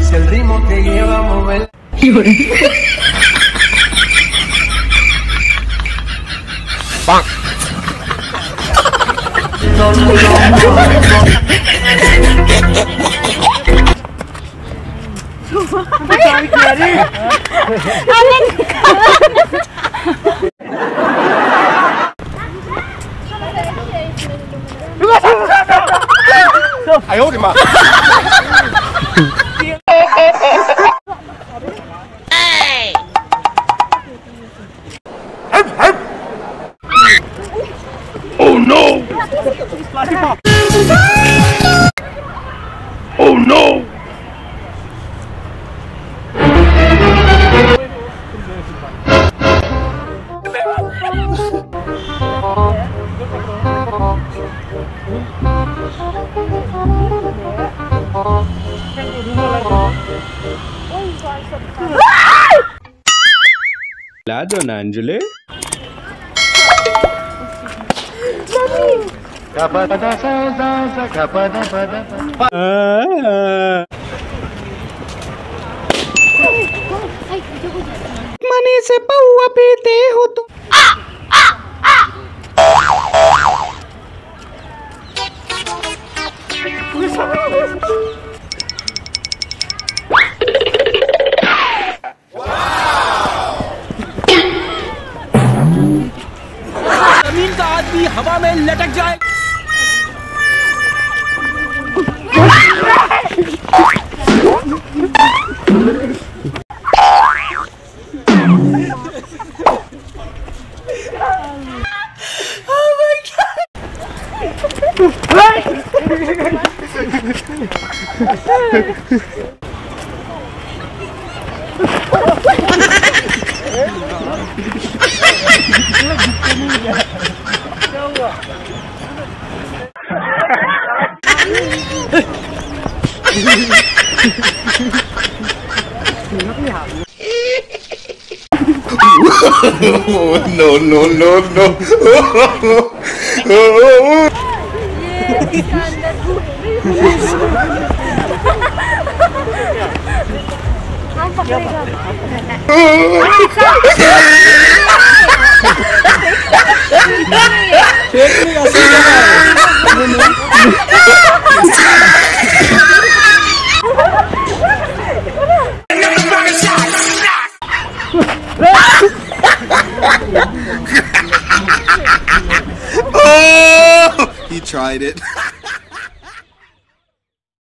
Si el ritmo te lleva a mover. No, no, no, no. La Don Angele? Ah. Money से पौआ पीते हो तुम ज़मीन का आदमी हवा में लटक जाए। Oh, my God. oh, no, no, no, no. oh. Oh, he tried it.